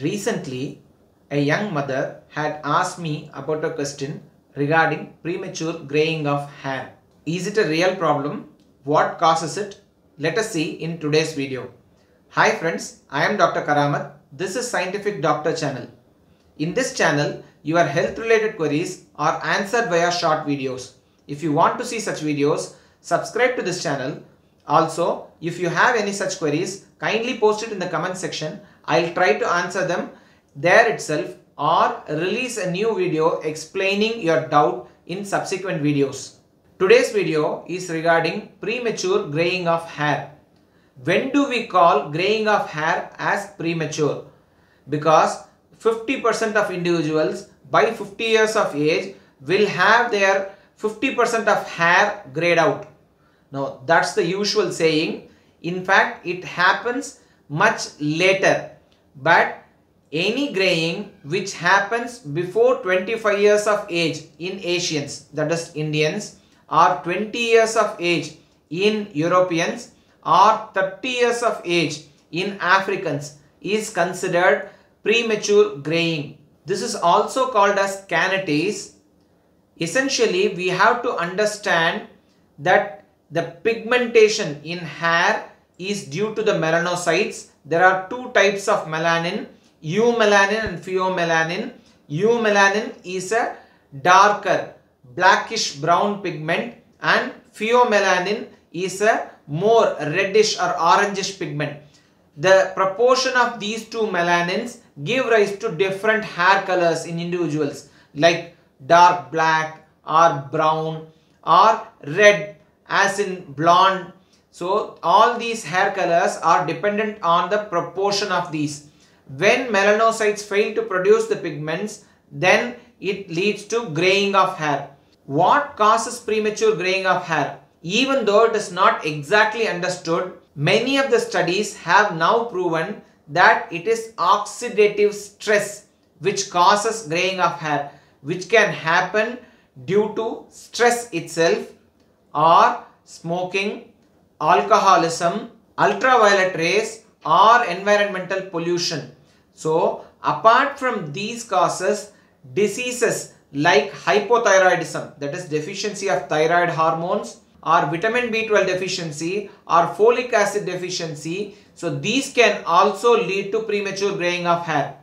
Recently, a young mother had asked me about a question regarding premature graying of hair. Is it a real problem? What causes it? Let us see in today's video. Hi friends, I am Dr. Karamat. This is Scientific Doctor channel. In this channel, your health related queries are answered via short videos. If you want to see such videos, subscribe to this channel. Also, if you have any such queries, kindly post it in the comment section. I'll try to answer them there itself or release a new video explaining your doubt in subsequent videos. Today's video is regarding premature graying of hair. When do we call graying of hair as premature? Because 50% of individuals by 50 years of age will have their 50% of hair grayed out. Now that's the usual saying. In fact, it happens much later. But any graying which happens before 25 years of age in Asians, that is Indians, or 20 years of age in Europeans, or 30 years of age in Africans is considered premature graying. This is also called as canities. Essentially, we have to understand that the pigmentation in hair is due to the melanocytes. There are two types of melanin, eumelanin and pheomelanin. Eumelanin is a darker blackish brown pigment and pheomelanin is a more reddish or orangish pigment. The proportion of these two melanins give rise to different hair colors in individuals like dark black or brown or red as in blonde. So all these hair colors are dependent on the proportion of these. When melanocytes fail to produce the pigments then it leads to graying of hair. What causes premature graying of hair? Even though it is not exactly understood, many of the studies have now proven that it is oxidative stress which causes graying of hair which can happen due to stress itself or smoking, alcoholism, ultraviolet rays or environmental pollution. So apart from these causes, diseases like hypothyroidism that is deficiency of thyroid hormones or vitamin B12 deficiency or folic acid deficiency. So these can also lead to premature graying of hair.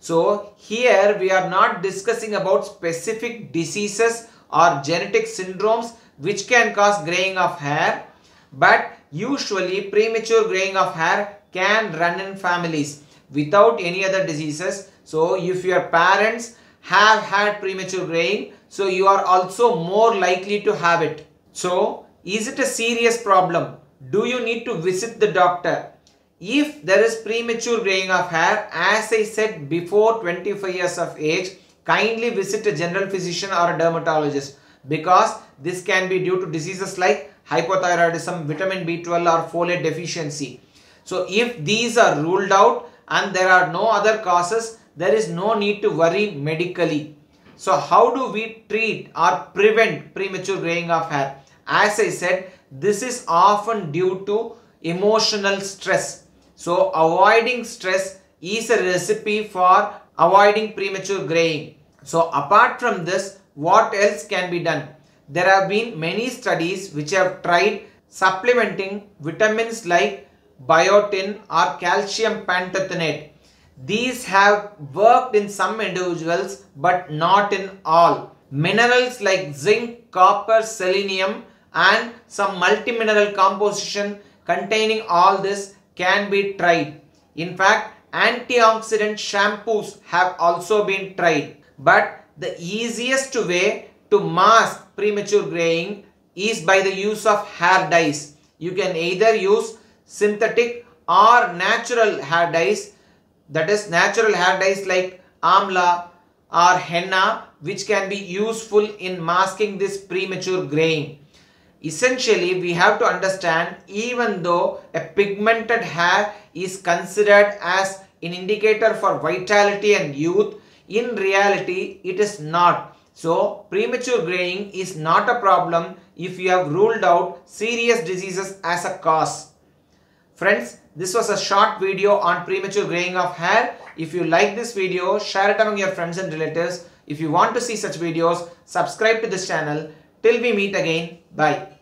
So here we are not discussing about specific diseases or genetic syndromes which can cause graying of hair but usually premature graying of hair can run in families without any other diseases. So if your parents have had premature graying so you are also more likely to have it. So, is it a serious problem? Do you need to visit the doctor? If there is premature graying of hair, as I said before 25 years of age, kindly visit a general physician or a dermatologist because this can be due to diseases like hypothyroidism, vitamin B12 or folate deficiency. So, if these are ruled out and there are no other causes, there is no need to worry medically. So, how do we treat or prevent premature graying of hair? As I said, this is often due to emotional stress. So, avoiding stress is a recipe for avoiding premature graying. So, apart from this, what else can be done? There have been many studies which have tried supplementing vitamins like biotin or calcium pantothenate. These have worked in some individuals but not in all. Minerals like zinc, copper, selenium and some multimineral composition containing all this can be tried. In fact, antioxidant shampoos have also been tried. But the easiest way to mask premature graying is by the use of hair dyes. You can either use synthetic or natural hair dyes that is natural hair dyes like amla or henna which can be useful in masking this premature graying. Essentially, we have to understand even though a pigmented hair is considered as an indicator for vitality and youth, in reality it is not. So, premature graying is not a problem if you have ruled out serious diseases as a cause. Friends, this was a short video on premature graying of hair. If you like this video, share it among your friends and relatives. If you want to see such videos, subscribe to this channel. Till we meet again, bye.